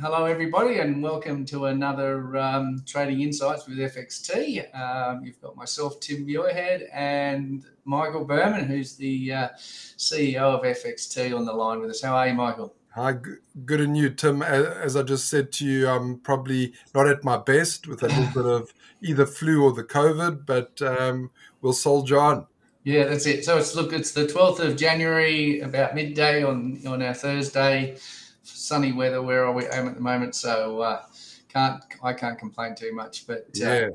Hello, everybody, and welcome to another um, Trading Insights with FXT. Um, you've got myself, Tim Muirhead, and Michael Berman, who's the uh, CEO of FXT, on the line with us. How are you, Michael? Hi, good and you, Tim. As I just said to you, I'm probably not at my best with a little bit of either flu or the COVID, but um, we'll soldier on. Yeah, that's it. So it's look, it's the 12th of January, about midday on on our Thursday sunny weather where I am at the moment, so uh, can't I can't complain too much. But uh, yeah,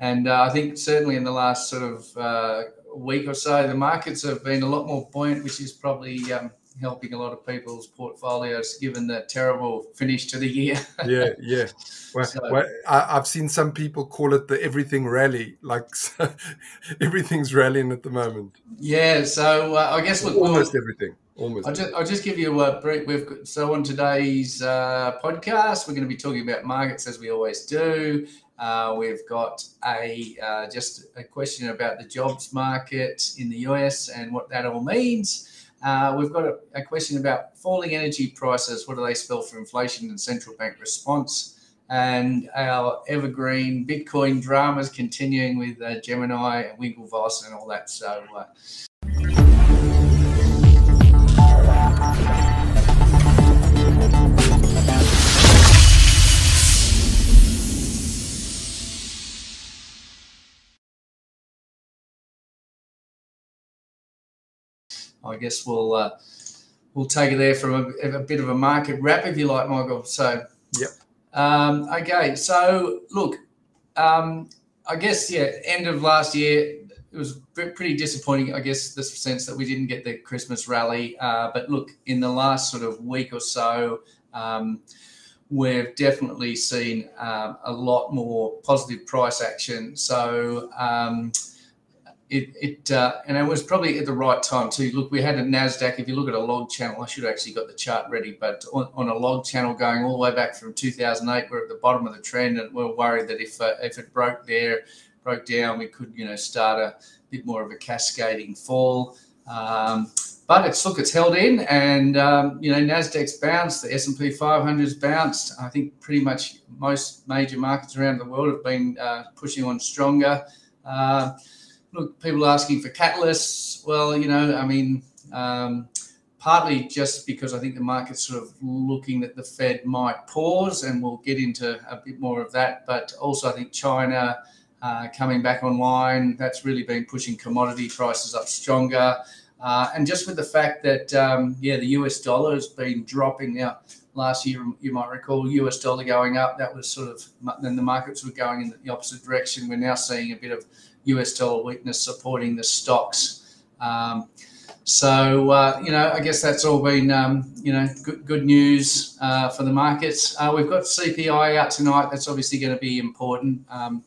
and uh, I think certainly in the last sort of uh, week or so, the markets have been a lot more buoyant, which is probably um, helping a lot of people's portfolios given the terrible finish to the year. yeah, yeah. Well, so, well, I, have seen some people call it the everything rally, like everything's rallying at the moment. Yeah, so uh, I guess look, almost we'll, everything. Almost. I'll just, I'll just give you a brief. We've got, so on today's uh, podcast, we're going to be talking about markets as we always do. Uh, we've got a uh, just a question about the jobs market in the US and what that all means. Uh, we've got a, a, question about falling energy prices. What do they spell for inflation and central bank response? And our evergreen Bitcoin dramas continuing with uh, Gemini and Winklevoss and all that. So uh, I guess we'll uh, we'll take it there from a, a, bit of a market wrap, if you like, Michael. So, yep. Um, okay, so look, um, I guess yeah, end of last year it was pretty disappointing. I guess the sense that we didn't get the Christmas rally, uh, but look, in the last sort of week or so. Um, we've definitely seen um, a lot more positive price action. So, um, it, it uh, and it was probably at the right time too. Look, we had a Nasdaq. If you look at a log channel, I should have actually got the chart ready, but on, on a log channel going all the way back from 2008, we're at the bottom of the trend, and we're worried that if uh, if it broke there, broke down, we could you know start a bit more of a cascading fall. Um, but it's look, it's held in, and um, you know Nasdaq's bounced, the S and P 500's bounced. I think pretty much most major markets around the world have been uh, pushing on stronger. Uh, look, people asking for catalysts. Well, you know, I mean, um, partly just because I think the market's sort of looking that the Fed might pause, and we'll get into a bit more of that. But also, I think China uh, coming back online, that's really been pushing commodity prices up stronger. Uh, and just with the fact that, um, yeah, the US dollar has been dropping now. Last year, you might recall, US dollar going up. That was sort of, then the markets were going in the opposite direction. We're now seeing a bit of US dollar weakness supporting the stocks. Um, so, uh, you know, I guess that's all been, um, you know, good, good news uh, for the markets. Uh, we've got CPI out tonight. That's obviously going to be important. Um,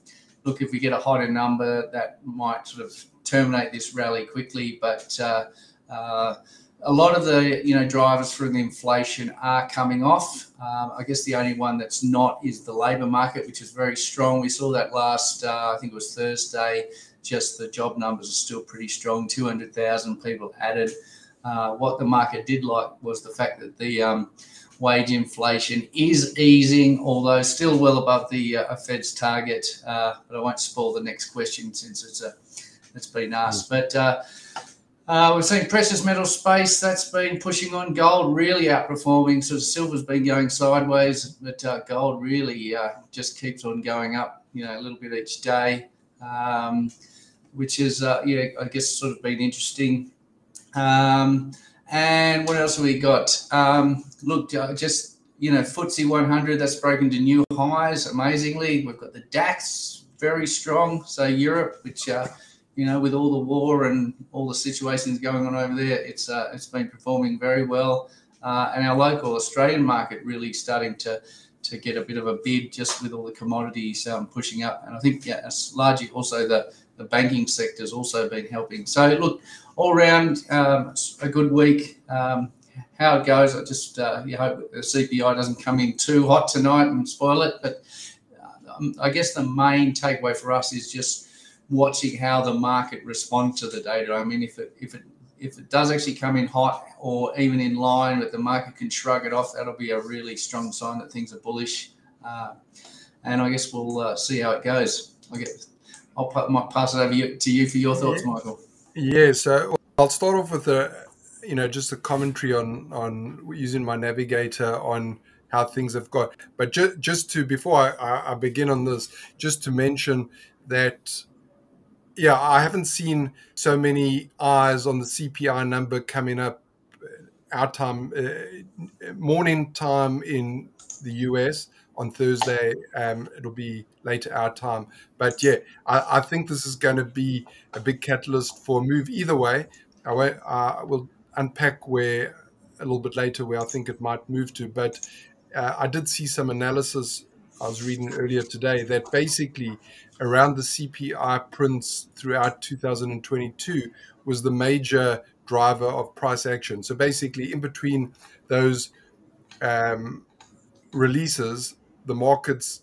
look, if we get a higher number, that might sort of terminate this rally quickly. But uh, uh, a lot of the, you know, drivers for the inflation are coming off. Um, I guess the only one that's not is the labour market, which is very strong. We saw that last, uh, I think it was Thursday just the job numbers are still pretty strong 200,000 people added. Uh, what the market did like was the fact that the um, wage inflation is easing, although still well above the uh, Fed's target. Uh, but I won't spoil the next question since it's a it's been asked. But uh, uh, we've seen precious metal space that's been pushing on gold, really outperforming. So silver's been going sideways, but uh, gold really just keeps on going up. You know, a little bit each day. Um, which is, uh, yeah, I guess sort of been interesting. Um, and what else have we got? Um, look, uh, just, you know, FTSE 100, that's broken to new highs, amazingly. We've got the DAX, very strong. So Europe, which, uh, you know, with all the war and all the situations going on over there, it's uh, it's been performing very well. Uh, and our local Australian market really starting to to get a bit of a bid just with all the commodities um, pushing up. And I think yeah, largely also the the banking sector has also been helping. So look, all around um, a good week. Um, how it goes, I just uh, you hope the CPI doesn't come in too hot tonight and spoil it. But um, I guess the main takeaway for us is just watching how the market responds to the data. I mean, if it if it if it does actually come in hot or even in line, but the market can shrug it off, that'll be a really strong sign that things are bullish. Uh, and I guess we'll uh, see how it goes. I get, I'll might pass it over to you for your thoughts. Michael. Yeah, so I'll start off with a, you know, just a commentary on on using my navigator on how things have got. But ju- just to before I, I begin on this, just to mention that yeah, I haven't seen so many eyes on the CPI number coming up our time, uh, morning time in the US on Thursday. Um, it'll be later our time. But yeah, I, I think this is going to be a big catalyst for a move either way. I uh, will unpack where a little bit later where I think it might move to. But uh, I did see some analysis I was reading earlier today that basically around the CPI prints throughout 2022 was the major driver of price action. So basically, in between those um, releases, the markets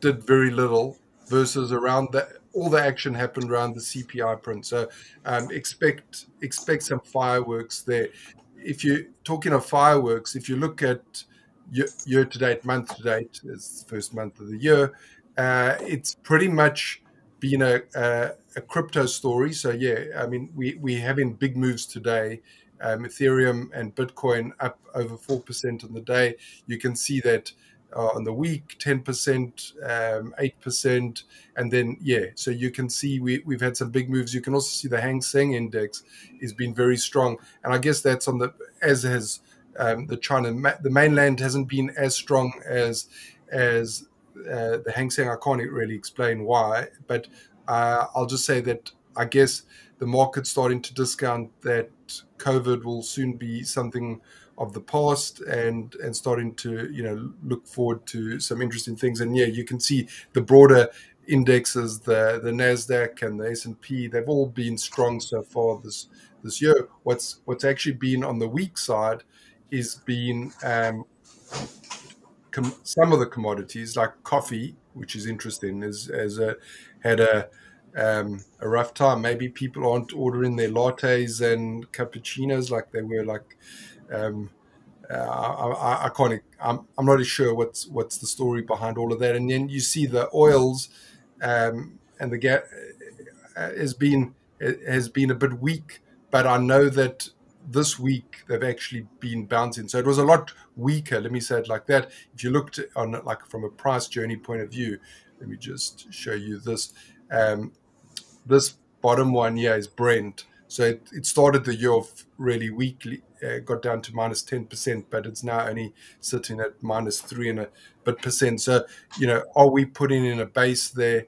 did very little versus around that all the action happened around the CPI print. So um, expect expect some fireworks there. If you're talking of fireworks, if you look at year, year to date, month to date, it's the first month of the year, uh, it's pretty much been a, a, a, crypto story. So yeah, I mean, we we having big moves today. Um, Ethereum and Bitcoin up over four percent on the day. You can see that uh, on the week, ten percent, um, eight percent, and then yeah. So you can see we we've had some big moves. You can also see the Hang Seng index has been very strong, and I guess that's on the as has um, the China the mainland hasn't been as strong as as uh, the Hang Seng. I can't really explain why, but uh, I'll just say that I guess the market's starting to discount that COVID will soon be something of the past and and starting to you know look forward to some interesting things. And yeah, you can see the broader indexes, the the Nasdaq and the S and P, they've all been strong so far this this year. What's what's actually been on the weak side is been um, some of the commodities like coffee, which is interesting, is has a, had a um, a rough time. Maybe people aren't ordering their lattes and cappuccinos like they were like. Um, uh, I, I, can't. I'm, I'm not sure what's what's the story behind all of that. And then you see the oils, um, and the gas uh, has been has been a bit weak. But I know that this week they've actually been bouncing. So it was a lot weaker. Let me say it like that. If you looked on it like from a price journey point of view, let me just show you this. Um, this bottom one here is Brent. So it, it started the year off really weakly, uh, got down to minus 10%, but it's now only sitting at minus three and a bit percent. So, you know, are we putting in a base there?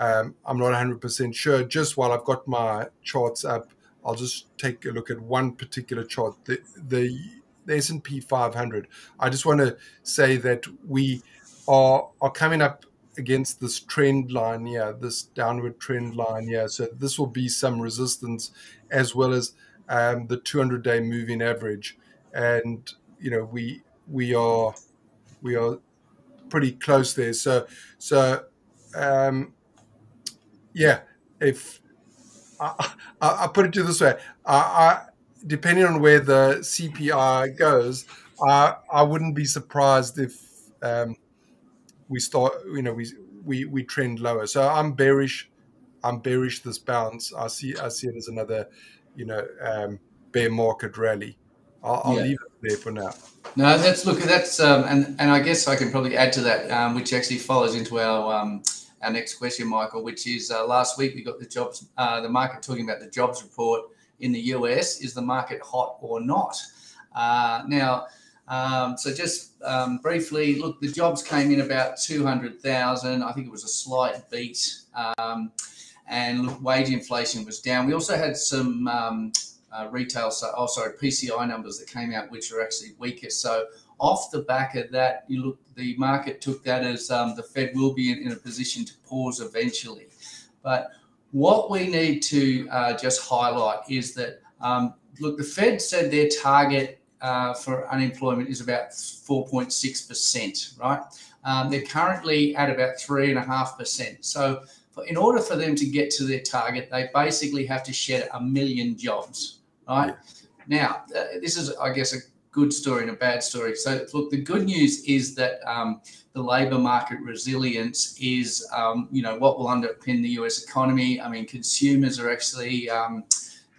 Um, I'm not 100% sure. Just while I've got my charts up, I'll just take a look at one particular chart, the the, the S&P 500. I just want to say that we are are coming up against this trend line here, this downward trend line here. So this will be some resistance as well as um, the 200-day moving average, and you know we we are we are pretty close there. So so um, yeah, if I, I, put it to this way: I, I, depending on where the CPI goes, I, I wouldn't be surprised if um, we start, you know, we we we trend lower. So I'm bearish. I'm bearish this bounce. I see I see it as another, you know, um, bear market rally. I'll, I'll yeah. leave it there for now. No, that's look. That's um, and and I guess I can probably add to that, um, which actually follows into our um, our next question, Michael, which is uh, last week we got the jobs, uh, the market talking about the jobs report in the US. Is the market hot or not? Uh, now, um, so just um, briefly, look, the jobs came in about 200,000. I think it was a slight beat. Um, and look, wage inflation was down. We also had some um, uh, retail, so, oh, sorry, PCI numbers that came out, which are actually weaker. So off the back of that, you look, the market took that as um, the Fed will be in, in, a position to pause eventually. But what we need to uh, just highlight is that, um, look, the Fed said their target uh, for unemployment is about 4.6%, right? Um, they're currently at about 3.5%. So, for, in order for them to get to their target, they basically have to shed a million jobs right? Now, uh, this is, I guess, a good story and a bad story. So, look, the good news is that um, the labour market resilience is, um, you know, what will underpin the US economy. I mean, consumers are actually, um,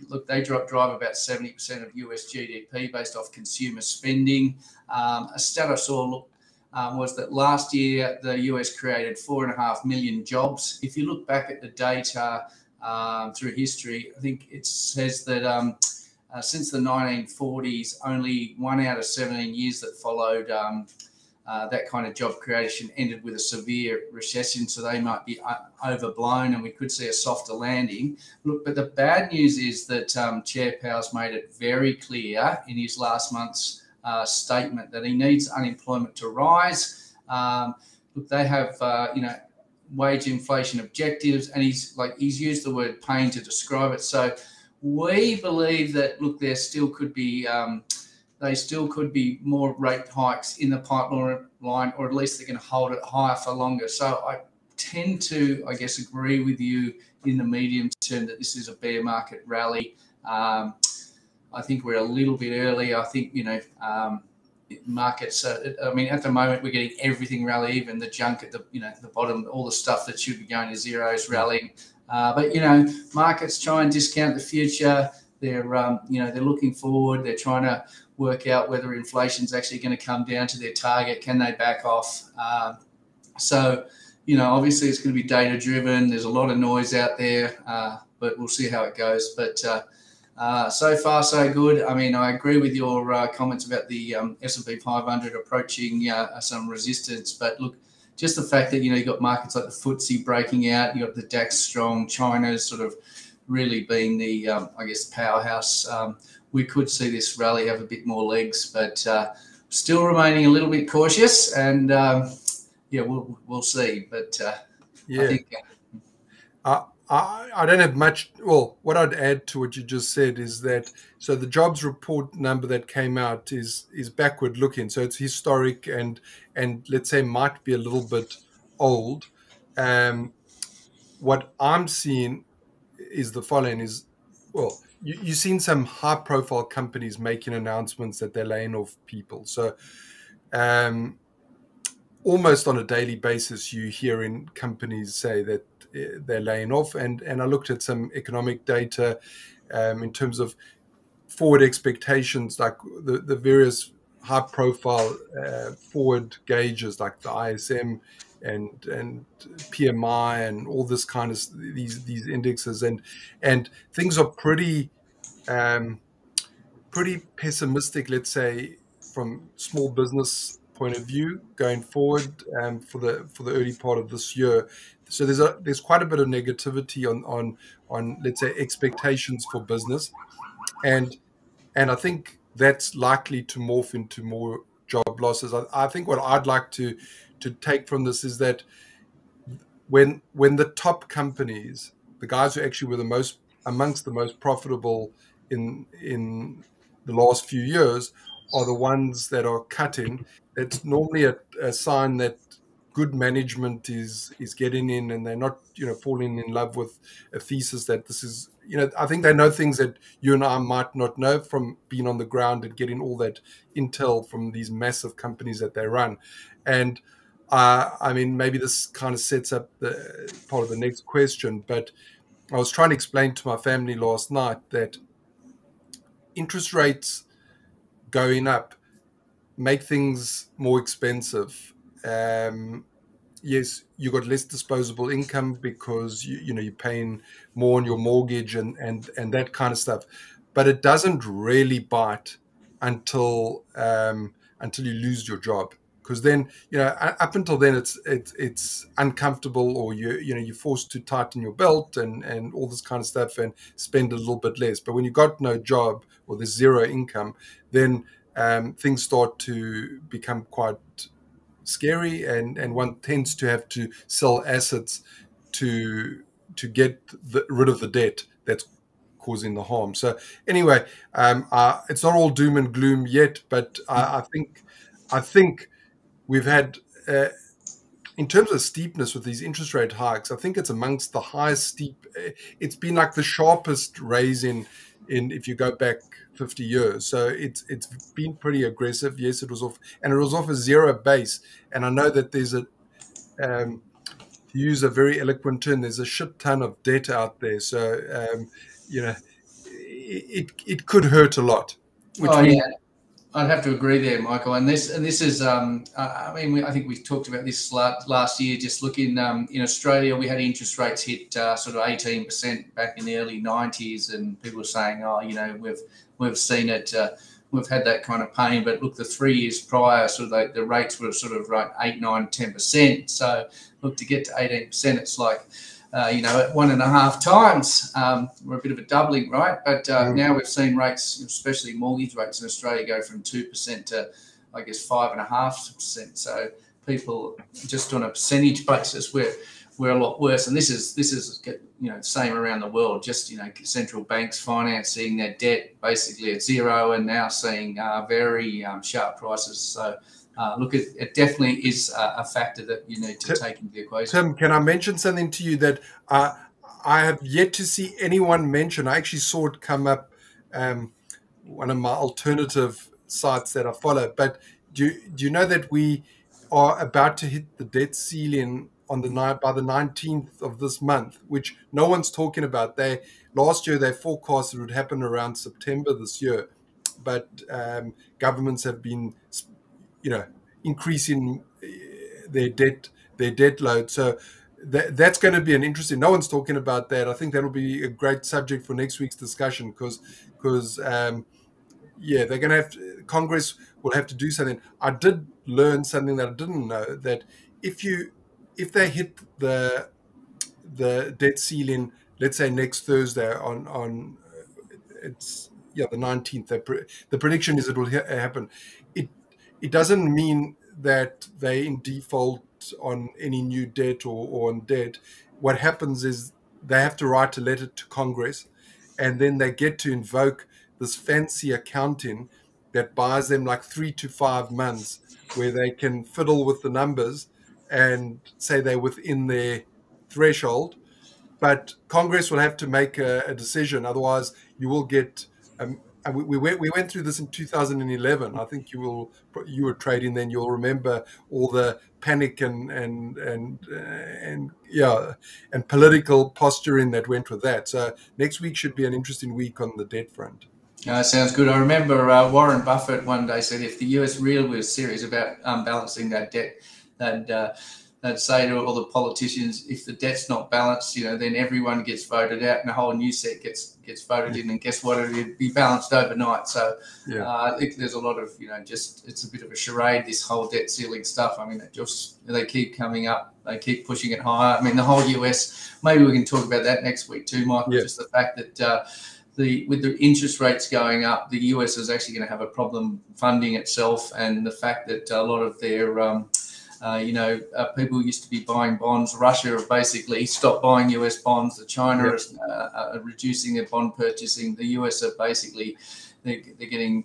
look, they drive, drive about 70% of US GDP based off consumer spending. Um, a stat I saw, look, um, was that last year the US created four and a half million jobs. If you look back at the data um, through history, I think it says that um, uh, since the 1940s, only one out of 17 years that followed um, uh, that kind of job creation ended with a severe recession. So they might be uh, overblown and we could see a softer landing. Look, but the bad news is that um, Chair Powell's made it very clear in his last month's uh, statement that he needs unemployment to rise. Um, look, they have, uh, you know, wage inflation objectives, and he's like he's used the word pain to describe it. So we believe that look, there still could be. Um, they still could be more rate hikes in the pipeline, line, or at least they're going to hold it higher for longer. So I tend to, I guess, agree with you in the medium term that this is a bear market rally. Um, I think we're a little bit early. I think you know um, markets. Uh, I mean, at the moment we're getting everything rally, even the junk at the you know the bottom, all the stuff that should be going to zero is rallying. Uh, but you know, markets try and discount the future. They're um, you know they're looking forward. They're trying to work out whether inflation is actually going to come down to their target. Can they back off? Um, so you know, obviously it's going to be data driven. There's a lot of noise out there, uh, but we'll see how it goes. But uh, uh, so far, so good. I mean, I agree with your uh, comments about the um, S&P 500 approaching uh, some resistance. But look, just the fact that you know you got markets like the FTSE breaking out, you got the DAX strong, China's sort of really being the, um, I guess, powerhouse. Um, we could see this rally have a bit more legs, but uh, still remaining a little bit cautious. And um, yeah, we'll we'll see. But uh, yeah. I think. Uh, I, I don't have much. Well, what I'd add to what you just said is that so the jobs report number that came out is is backward looking, so it's historic and and let's say might be a little bit old. Um, what I'm seeing is the following: is well, you, you've seen some high profile companies making announcements that they're laying off people. So, um, almost on a daily basis, you hear in companies say that they're laying off. And and I looked at some economic data um, in terms of forward expectations, like the the various high profile uh, forward gauges like the ISM and and PMI and all this kind of these these indexes and and things are pretty um, pretty pessimistic. Let's say from small business point of view going forward um, for the for the early part of this year. So there's a there's quite a bit of negativity on on on let's say expectations for business, and and I think that's likely to morph into more job losses. I, I think what I'd like to to take from this is that when when the top companies, the guys who actually were the most amongst the most profitable in in the last few years, are the ones that are cutting. It's normally a, a sign that good management is is getting in and they're not you know falling in love with a thesis that this is you know i think they know things that you and i might not know from being on the ground and getting all that intel from these massive companies that they run and uh, i mean maybe this kind of sets up the part of the next question but i was trying to explain to my family last night that interest rates going up make things more expensive. Um, yes, you got less disposable income because you, you know you're paying more on your mortgage and and and that kind of stuff, but it doesn't really bite until um, until you lose your job because then you know up until then it's it's it's uncomfortable or you you know you're forced to tighten your belt and and all this kind of stuff and spend a little bit less but when you got no job or there's zero income then um, things start to become quite scary, and and one tends to have to sell assets to to get the, rid of the debt that's causing the harm. So anyway, um, uh, it's not all doom and gloom yet, but I, I think I think we've had. Uh, in terms of steepness with these interest rate hikes, I think it's amongst the highest steep. Uh, it's been like the sharpest raise in in if you go back 50 years. So it's it's been pretty aggressive. Yes, it was off, and it was off a zero base. And I know that there's a um, to use a very eloquent term, there's a shit ton of debt out there. So um, you know, it it could hurt a lot. oh yeah, I'd have to agree there, Michael. And this and this is, um, I mean, we, I think we talked about this last year. Just looking um, in Australia, we had interest rates hit uh, sort of eighteen percent back in the early '90s, and people were saying, "Oh, you know, we've we've seen it." Uh, we've had that kind of pain. But look, the three years prior, sort of the rates were sort of right eight, nine, ten percent. So look, to get to eighteen percent, it's like uh, you know, at one and a half times. Um, we're a bit of a doubling, right? But uh, mm. now we've seen rates, especially mortgage rates in Australia, go from 2% to, I guess, 5.5%. So people just on a percentage basis, we're, we're a lot worse. And this is, this is, you know, same around the world, just, you know, central banks financing their debt basically at zero and now seeing uh, very um, sharp prices. So, uh, look, it, it, definitely is a, a, factor that you need to Tim, take into the equation. Tim, can I mention something to you that uh, I have yet to see anyone mention? I actually saw it come up um, one of my alternative sites that I follow. But do you, do you know that we are about to hit the debt ceiling on the night by the 19th of this month, which no one's talking about. They last year they forecast it would happen around September this year, but um, governments have been you know, increasing uh, their debt their debt load. So that, that's going to be an interesting. No one's talking about that. I think that'll be a great subject for next week's discussion because because um, yeah, they're going to have to, Congress will have to do something. I did learn something that I didn't know that if you if they hit the the debt ceiling, let's say next Thursday on on it's yeah the 19th the prediction is it will ha happen it doesn't mean that they in default on any new debt or, or on debt. What happens is they have to write a letter to Congress and then they get to invoke this fancy accounting that buys them like three to five months where they can fiddle with the numbers and say they're within their threshold. But Congress will have to make a, a decision. Otherwise, you will get um, and we, we went we went through this in 2011. I think you will you were trading then. You'll remember all the panic and and and uh, and yeah and political posturing that went with that. So next week should be an interesting week on the debt front. Uh, sounds good. I remember uh, Warren Buffett one day said if the US really was serious about um, balancing that debt, that uh, they'd say to all the politicians, if the debt's not balanced, you know, then everyone gets voted out and a whole new set gets gets voted in. And guess what? It'd be balanced overnight. So yeah. uh, I think there's a lot of, you know, just it's a bit of a charade, this whole debt ceiling stuff. I mean, it just they keep coming up, they keep pushing it higher. I mean, the whole US, maybe we can talk about that next week too, Michael. Yeah. Just the fact that uh, the with the interest rates going up, the US is actually going to have a problem funding itself, and the fact that a lot of their um, uh, you know, uh, people used to be buying bonds. Russia have basically stopped buying US bonds. China yep. is uh, reducing their bond purchasing. The US are basically they're, they're getting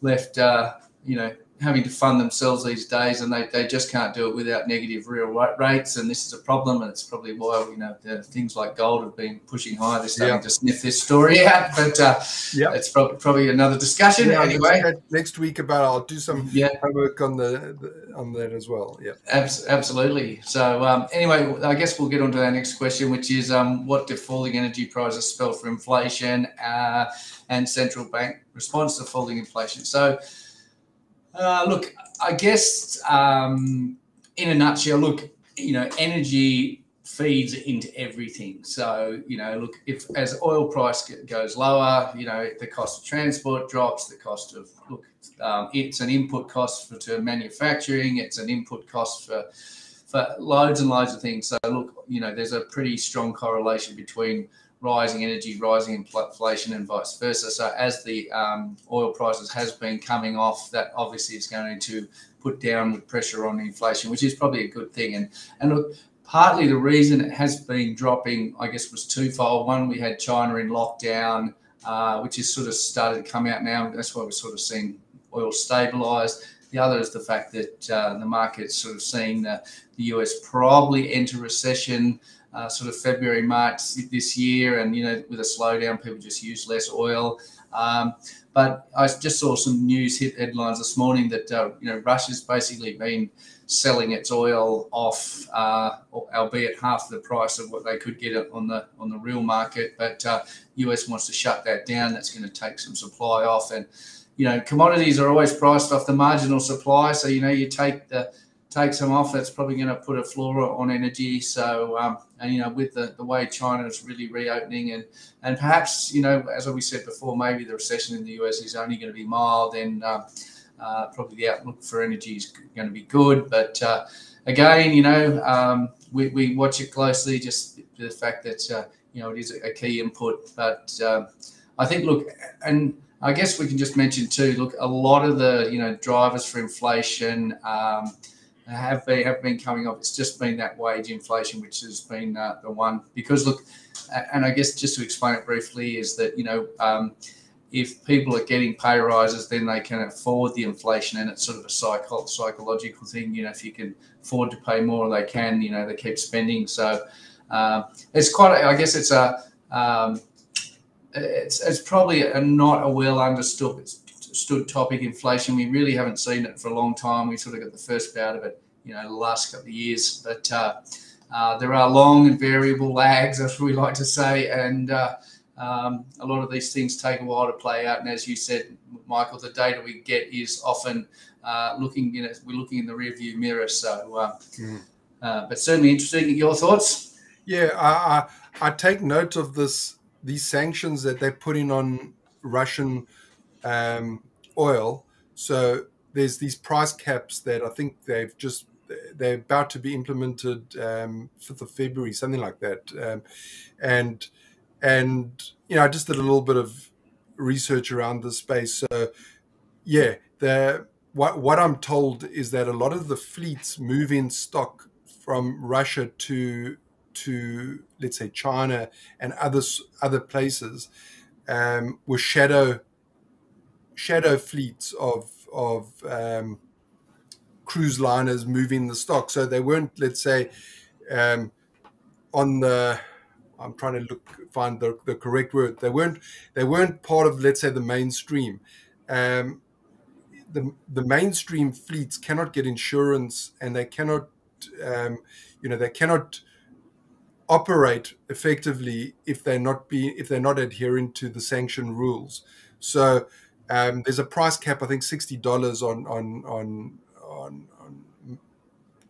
left, uh, you know, having to fund themselves these days, and they, they just can't do it without negative real rates. And this is a problem, and it's probably why you know the, things like gold have been pushing high. They're starting yeah. to sniff this story out, but uh, yeah, it's probably, probably another discussion yeah, anyway. Next week about I'll do some yeah. homework on the, the, on that as well. Yeah, Abs- absolutely. So um, anyway, I guess we'll get on to our next question, which is um, what do falling energy prices spell for inflation uh, and central bank response to falling inflation? So uh, look, I guess um, in a nutshell, look, you know, energy feeds into everything. So, you know, look, if as oil price goes lower, you know, the cost of transport drops, the cost of, look, um, it's an input cost for to manufacturing, it's an input cost for, for loads and loads of things. So, look, you know, there's a pretty strong correlation between rising energy, rising inflation, and vice versa. So as the um, oil prices has been coming off, that obviously is going to put downward pressure on inflation, which is probably a good thing. And and look, partly the reason it has been dropping, I guess, was twofold. One, we had China in lockdown, uh, which is sort of started to come out now. That's why we're sort of seeing oil stabilised. the other is the fact that uh, the market's sort of seeing the, the US probably enter recession uh, sort of February, March this year. And, you know, with a slowdown, people just use less oil. Um, but I just saw some news hit headlines this morning that, uh, you know, Russia's basically been selling its oil off, uh, albeit half the price of what they could get it on the on the real market. But uh, US wants to shut that down. That's going to take some supply off, and you know commodities are always priced off the marginal supply. So you know you take the take some off, that's probably going to put a floor on energy. So, um, and you know, with the, the way China is really reopening, and and perhaps you know, as we said before, maybe the recession in the US is only going to be mild, and uh, uh, probably the outlook for energy is going to be good. But uh, again, you know, um, we, we watch it closely, just the fact that uh, you know it is a key input. But um, I think, look, and I guess we can just mention too. Look, a lot of the you know drivers for inflation. Um, have been have been coming off. It's just been that wage inflation, which has been uh, the one. Because look, and I guess just to explain it briefly, is that you know um, if people are getting pay rises, then they can afford the inflation, and it's sort of a psycho- psychological thing. You know, if you can afford to pay more, they can. You know, they keep spending. So uh, it's quite. A, I guess it's a. Um, it's, it's probably a, not a well understood. It's, stood topic inflation. We really haven't seen it for a long time. We sort of got the first bout of it, you know, the last couple of years. But uh, uh, there are long and variable lags, as we like to say, and uh, um, a lot of these things take a while to play out. And as you said, Michael, the data we get is often uh, looking, you know, we're looking in the rearview mirror. So, mm. but certainly interesting. Your thoughts? Yeah, I, I, I take note of this these sanctions that they're putting on Russian um, oil. So there's these price caps that I think they've just they're about to be implemented um, 5th of February, something like that. Um, and and you know, I just did a little bit of research around this space. So yeah, the what what I'm told is that a lot of the fleets moving stock from Russia to to let's say China and other other places um, were shadow shadow fleets of of um, cruise liners moving the stock. So they weren't, let's say, um, on the. I'm trying to look find the, the correct word. They weren't they weren't part of, let's say, the mainstream. Um, the the mainstream fleets cannot get insurance, and they cannot, um, you know, they cannot operate effectively if they're not be if they're not adhering to the sanction rules. So um, there's a price cap, I think sixty dollars on on on on, on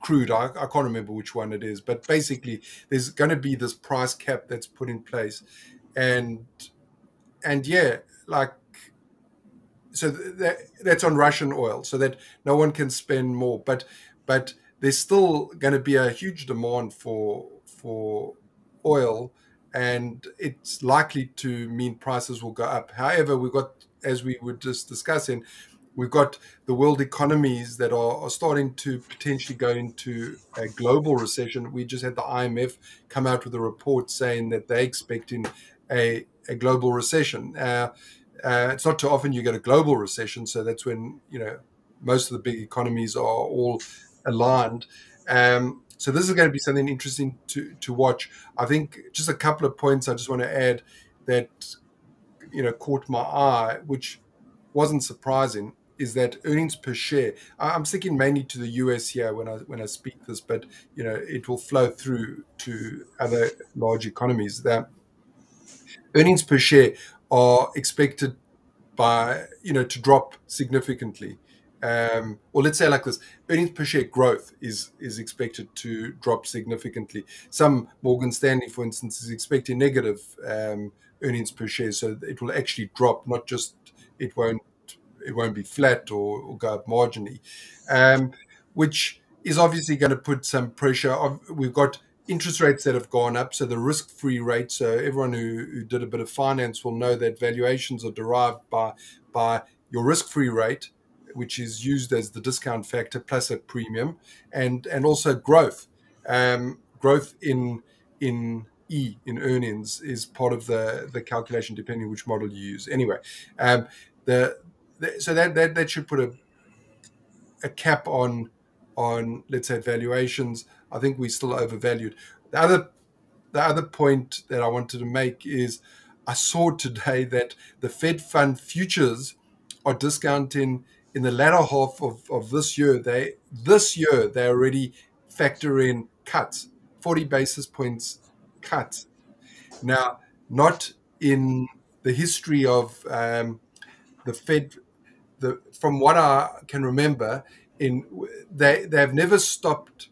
crude. I, I, can't remember which one it is, but basically there's going to be this price cap that's put in place, and and yeah, like so that that's on Russian oil, so that no one can spend more. But but there's still going to be a huge demand for for oil and it's likely to mean prices will go up. However, we've got as we were just discussing, we've got the world economies that are, are, starting to potentially go into a global recession. We just had the IMF come out with a report saying that they're expecting a, a global recession. Uh, uh, it's not too often you get a global recession, so that's when you know most of the big economies are all aligned. Um, so this is going to be something interesting to to watch. I think just a couple of points I just want to add that you know caught my eye, which wasn't surprising, is that earnings per share. I'm sticking mainly to the US here when I when I speak this, but you know it will flow through to other large economies. That earnings per share are expected by you know to drop significantly. Um, or let's say like this: earnings per share growth is is expected to drop significantly. Some Morgan Stanley, for instance, is expecting negative um, earnings per share. So it will actually drop, not just it won't it won't be flat or, or go up marginally, um, which is obviously going to put some pressure. We've got interest rates that have gone up, so the risk-free rate. So everyone who, who did a bit of finance will know that valuations are derived by by your risk-free rate, which is used as the discount factor plus a premium, and and also growth, um, growth in in E in earnings is part of the the calculation, depending which model you use. Anyway, um, the, the, so that, that that should put a a cap on on let's say valuations. I think we're still overvalued. The other the other point that I wanted to make is I saw today that the Fed fund futures are discounting in the latter half of, of this year. They this year they already factor in cuts, 40 basis points cut. Now, not in the history of um, the Fed, the from what I can remember, in they they've never stopped.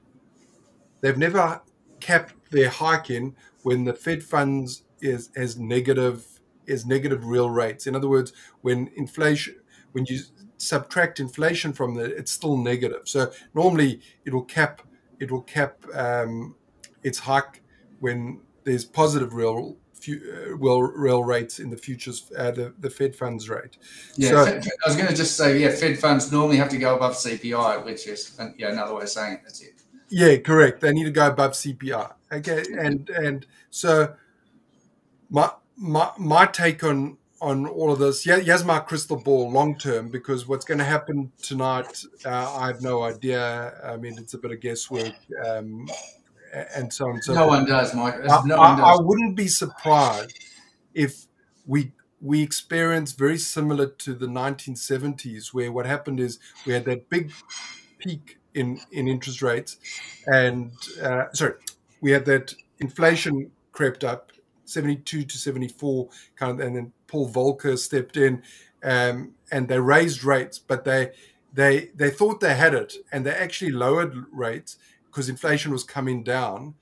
They've never kept their hiking when the Fed funds is as negative is negative real rates. In other words, when inflation when you subtract inflation from it, it's still negative. So normally it will cap it will cap um, its hike when there's positive real uh, real, real rates in the futures, uh, the, the Fed funds rate. Yeah, so, I was going to just say, yeah, Fed funds normally have to go above CPI, which is yeah another way of saying it. That's it. Yeah, correct. They need to go above CPI. Okay, and and so my my my take on on all of this. Yeah, here's my crystal ball long term because what's going to happen tonight, uh, I have no idea. I mean, it's a bit of guesswork. Um, and so on. So no one does, Mike. No I, one does. I wouldn't be surprised if we we experienced very similar to the 1970s, where what happened is we had that big peak in in interest rates, and uh, sorry, we had that inflation crept up 72 to 74 kind of, and then Paul Volcker stepped in, um, and they raised rates, but they they they thought they had it, and they actually lowered rates because inflation was coming down,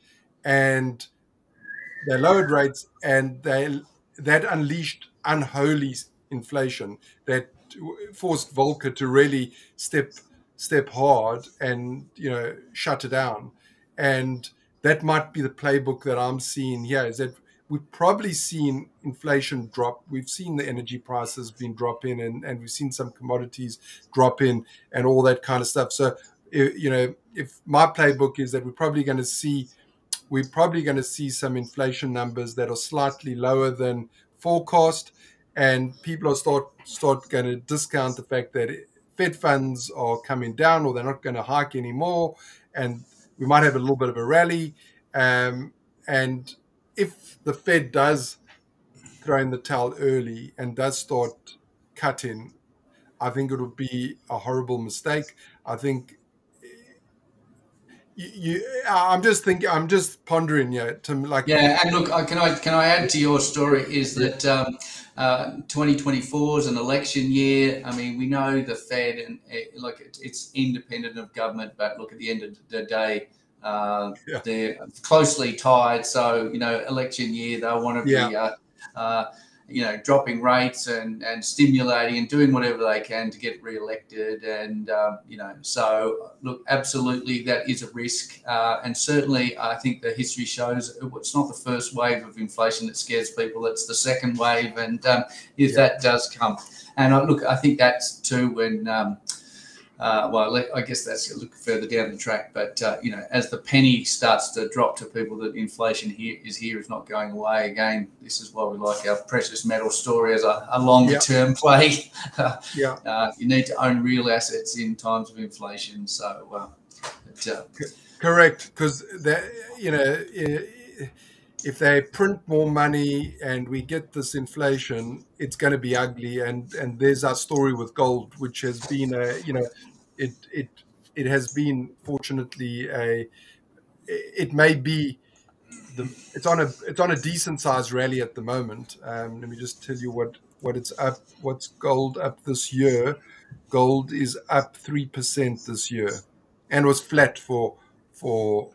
and they lowered rates, and they that unleashed unholy inflation that forced Volcker to really step step hard and you know shut it down, and that might be the playbook that I'm seeing here. Is that we've probably seen inflation drop. We've seen the energy prices been dropping, and, and we've seen some commodities drop in, and all that kind of stuff. So, you know, if my playbook is that we're probably going to see we're probably going to see some inflation numbers that are slightly lower than forecast, and people are start start going to discount the fact that Fed funds are coming down or they're not going to hike anymore, and we might have a little bit of a rally. Um, and if the Fed does throw in the towel early and does start cutting, I think it would be a horrible mistake. I think you, you, I'm just thinking, I'm just pondering, yeah, to like. Yeah, and look, can I can I add to your story is that um, uh, 2024 is an election year. I mean, we know the Fed and it, like it, it's independent of government, but look, at the end of the day, uh, yeah. they're closely tied. So you know, election year, they'll want to yeah. be. Uh, uh, you know, dropping rates and, and stimulating and doing whatever they can to get re-elected. And, um, you know, so look, absolutely that is a risk. Uh, and certainly I think the history shows it's not the first wave of inflation that scares people, it's the second wave. And um, if yeah. that does come, and I, look, I think that's too when, um, uh, well, I guess that's a look further down the track. But uh, you know, as the penny starts to drop to people that inflation here is here is not going away. Again, this is why we like our precious metal story as a, a longer term play. yeah, uh, you need to own real assets in times of inflation. So, uh, but, uh, correct, because that you know. If they print more money and we get this inflation, it's going to be ugly. And and there's our story with gold, which has been a you know it it it has been fortunately a it may be the it's on a it's on a decent sized rally at the moment. Um, let me just tell you what what it's up what's gold up this year. Gold is up three percent this year, and was flat for for.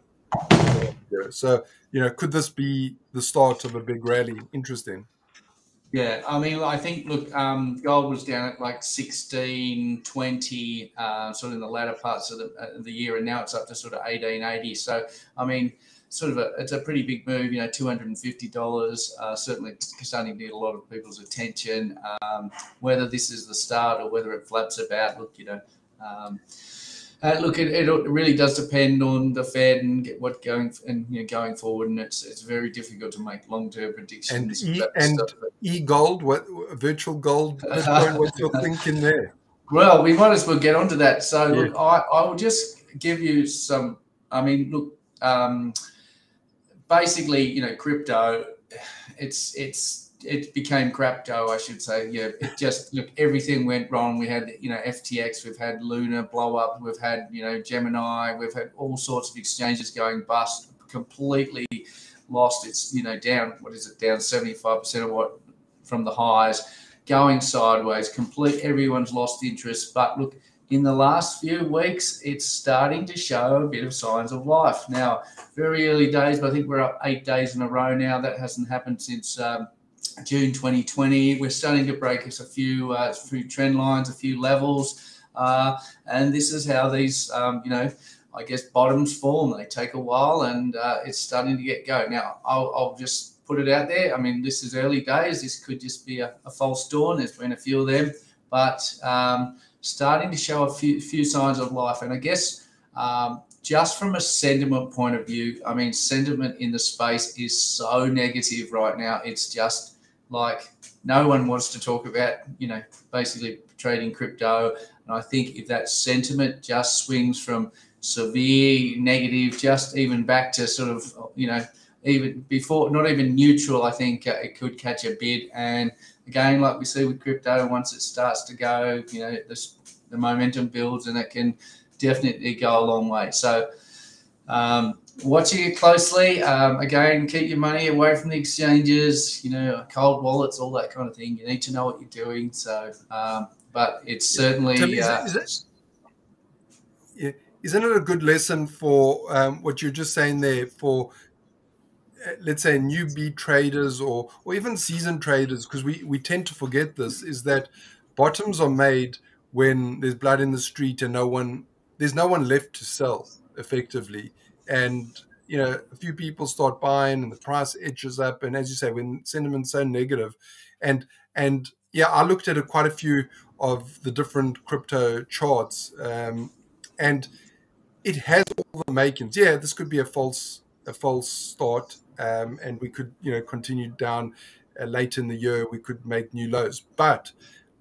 So you know, could this be the start of a big rally? Interesting. Yeah, I mean, I think look, um, gold was down at like 16, 20, uh, sort of in the latter parts of the, uh, the year, and now it's up to sort of 18, 80. So, I mean, sort of a it's a pretty big move. You know, two hundred and fifty dollars. Uh, certainly starting to get a lot of people's attention. Um, whether this is the start or whether it flaps about, look, you know. Um, uh, look, it, it really does depend on the Fed and get what going and you know, going forward, and it's it's very difficult to make long term predictions. And e, and e gold, what virtual gold? what's your thinking there? Well, we might as well get onto that. So, yeah. look, I, I will just give you some. I mean, look, um, basically, you know, crypto, it's it's it became crypto, I should say. Yeah, it just look everything went wrong. We had you know FTX, we've had Luna blow up, we've had you know Gemini, we've had all sorts of exchanges going bust, completely lost. It's you know down. What is it? Down seventy five percent of what from the highs, going sideways. Complete. Everyone's lost interest. But look, in the last few weeks, it's starting to show a bit of signs of life. Now, very early days, but I think we're up eight days in a row now. That hasn't happened since. Um, June 2020. We're starting to break a few, uh, few trend lines, a few levels, uh, and this is how these, um, you know, I guess bottoms form. They take a while, and uh, it's starting to get go. Now, I'll, I'll, just put it out there. I mean, this is early days. This could just be a, a false dawn. There's been a few of them, but um, starting to show a few, few signs of life. And I guess um, just from a sentiment point of view, I mean, sentiment in the space is so negative right now. It's just like no one wants to talk about, you know, basically trading crypto. And I think if that sentiment just swings from severe negative, just even back to sort of, you know, even before, not even neutral, I think uh, it could catch a bid. And again, like we see with crypto, once it starts to go, you know, this, the momentum builds and it can definitely go a long way. So, um, watching it closely. Um, again, keep your money away from the exchanges, you know, cold wallets, all that kind of thing. You need to know what you're doing. So, um, but it's certainly. Is, uh, is it, yeah, isn't it a good lesson for um, what you're just saying there for, uh, let's say, newbie traders or, or even seasoned traders? Because we, we tend to forget this is that bottoms are made when there's blood in the street and no one, there's no one left to sell effectively. And you know a few people start buying and the price edges up. And as you say when sentiment's so negative and and yeah i looked at a, quite a few of the different crypto charts um, and it has all the makings. Yeah this could be a false a false start um, and we could you know continue down uh, late in the year we could make new lows. But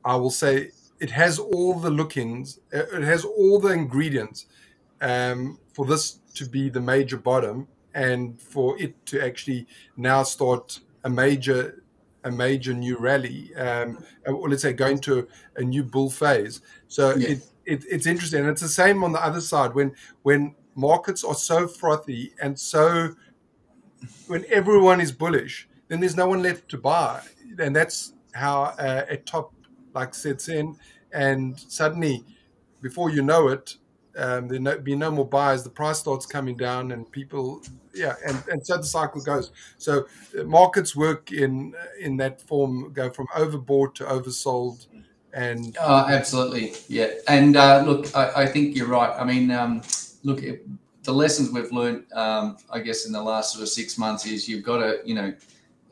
i will say it has all the lookings uh, it has all the ingredients um, for this to be the major bottom and for it to actually now start a major a major new rally um, or let's say going to a new bull phase. So yes. it, it, it's interesting. And it's the same on the other side. When when markets are so frothy and so when everyone is bullish then there's no one left to buy. And that's how uh, a top like sets in. And suddenly before you know it um, there no, be no more buyers. The price starts coming down, and people, yeah, and, and so the cycle goes. So uh, markets work in in that form, go from overbought to oversold, and oh, absolutely, yeah. And uh, look, I, I, think you're right. I mean, um, look, the lessons we've learned, um, I guess, in the last sort of six months is you've got to, you know.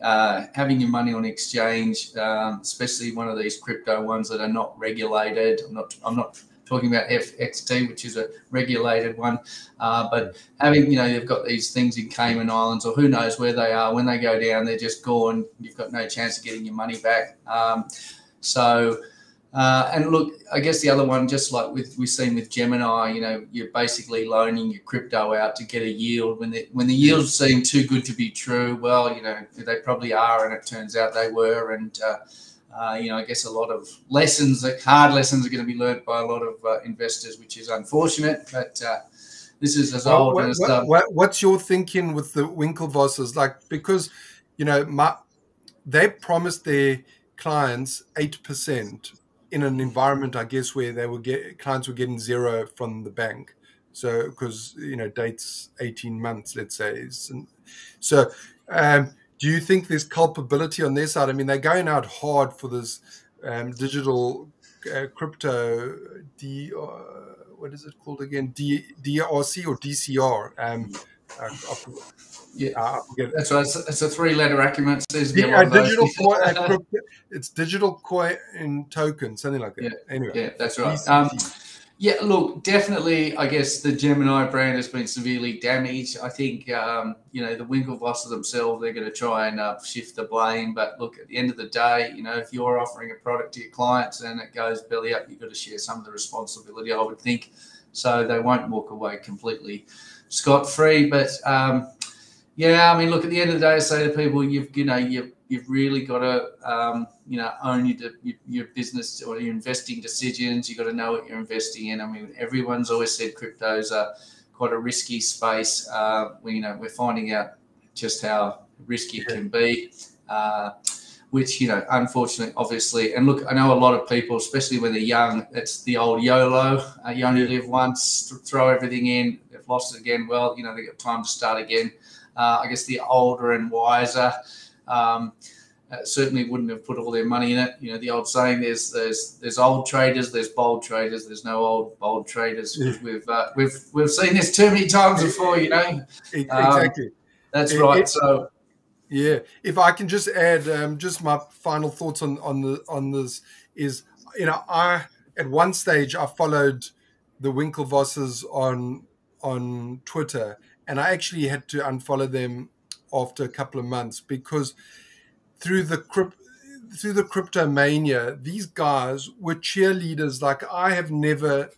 Uh, having your money on exchange, um, especially one of these crypto ones that are not regulated. I'm not. I'm not talking about FXT, which is a regulated one. Uh, but having, you know, you've got these things in Cayman Islands or who knows where they are. When they go down, they're just gone. You've got no chance of getting your money back. Um, so, uh, and look, I guess the other one, just like with we've seen with Gemini, you know, you're basically loaning your crypto out to get a yield. When the when the yields seem too good to be true, well, you know, they probably are, and it turns out they were. And uh, uh, you know, I guess a lot of lessons, hard lessons, are going to be learned by a lot of uh, investors, which is unfortunate. But uh, this is as old what, as what, what, what's your thinking with the Winklevosses? Like, because you know, my, they promised their clients eight percent in an environment, I guess, where they were get clients were getting zero from the bank. So, because you know, dates eighteen months, let's say, so. Um, do you think there's culpability on their side? I mean, they're going out hard for this um, digital uh, crypto D. Uh, what is it called again? D, DRC or DCR? Um, uh, yeah, that's right. It's, it's, a three-letter acronym. It yeah, digital coin. It's digital coin token, something like that. Yeah, anyway, yeah, that's right. Um, Yeah, look, definitely. I guess the Gemini brand has been severely damaged. I think um, you know the Winklevosses themselves. They're going to try and uh, shift the blame. But look, at the end of the day, you know, if you're offering a product to your clients and it goes belly up, you've got to share some of the responsibility. I would think, so they won't walk away completely scot free. But um, yeah, I mean, look, at the end of the day, I say to people, you've you know you've you've really got to um, you know own your, your business or your investing decisions. You've got to know what you're investing in. I mean, everyone's always said crypto's are quite a risky space. Uh, we, you know, we're finding out just how risky it can be. Uh, which you know, unfortunately, obviously, and look, I know a lot of people, especially when they're young, it's the old YOLO. Uh, you only live once, th- throw everything in. They've lost it again. Well, you know, they've got time to start again. Uh, I guess the older and wiser um, uh, certainly wouldn't have put all their money in it. You know, the old saying: "There's there's there's old traders, there's bold traders, there's no old bold traders." Yeah. We've uh, we've we've seen this too many times before. You know, um, exactly. Um, that's it, right. It, so. Yeah, if I can just add, um, just my final thoughts on on the on this is, you know, I at one stage I followed the Winklevosses on on Twitter, and I actually had to unfollow them after a couple of months because through the crypt through the crypto mania, these guys were cheerleaders like I have never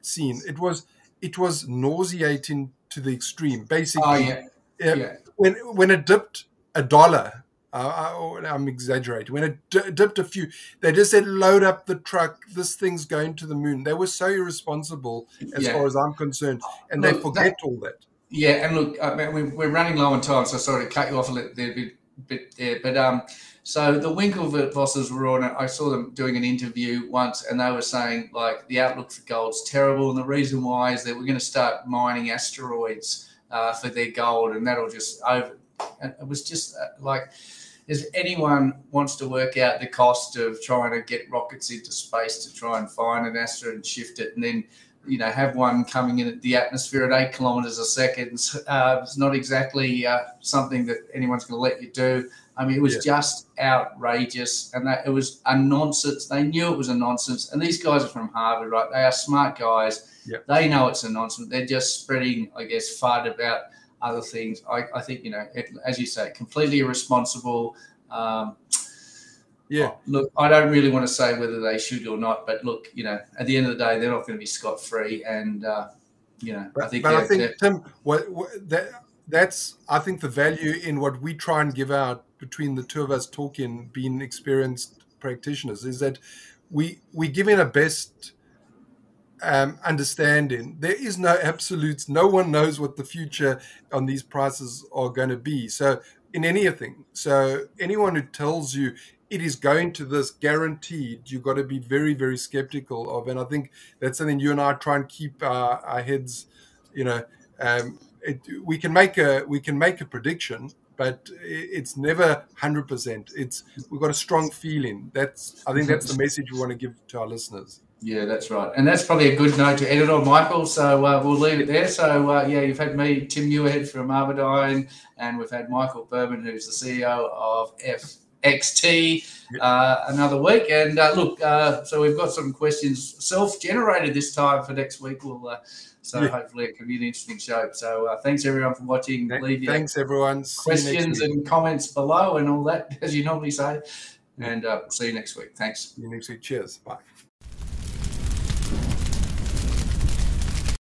seen. It was it was nauseating to the extreme. Basically, oh, yeah. yeah. when when it dipped a dollar, uh, I, am exaggerating. When it dipped a few, they just said, "Load up the truck. This thing's going to the moon." They were so irresponsible, as yeah. far as I'm concerned, and Look, they forget that, all that. Yeah, and look, I mean, we're running low on time, so sorry to cut you off a little bit, bit there. But um, so the Winklevosses were on. it. I saw them doing an interview once, and they were saying like the outlook for gold's terrible, and the reason why is that we're going to start mining asteroids uh, for their gold, and that'll just over. And it was just uh, like if anyone wants to work out the cost of trying to get rockets into space to try and find an asteroid and shift it, and then you know, have one coming in at the atmosphere at eight kilometers a second. Uh, it's not exactly uh, something that anyone's going to let you do. I mean, it was yeah. just outrageous, and that it was a nonsense. They knew it was a nonsense, and these guys are from Harvard, right? They are smart guys. Yep. They know it's a nonsense. They're just spreading, I guess, fud about other things. I, I think you know, it, as you say, completely irresponsible. Um, yeah. Look, I don't really want to say whether they should or not, but look, you know, at the end of the day, they're not going to be scot free, and uh, you know, but, I think. But I think Tim, what, what, that that's I think the value in what we try and give out between the two of us talking, being experienced practitioners, is that we we give in a best um, understanding. There is no absolutes. No one knows what the future on these prices are going to be. So in anything. So anyone who tells you it is going to this guaranteed you've got to be very very skeptical of and i think that's something you and i try and keep our, our heads you know um, it, we can make a we can make a prediction but it's never 100% it's we've got a strong feeling that's i think that's the message we want to give to our listeners yeah, that's right. And that's probably a good note to edit on, Michael. So uh, we'll leave it there. So, uh, yeah, you've had me, Tim Muirhead from Arbidyne, and we've had Michael Berman, who's the CEO of F XT uh, another week. And uh, look, uh, so we've got some questions self-generated this time for next week. We'll uh, so yeah. hopefully it can be an interesting show. So uh, thanks everyone for watching. Leave your thanks everyone. questions and comments below and all that as you normally say. And uh, see you next week. Thanks. See you next week. Cheers. Bye.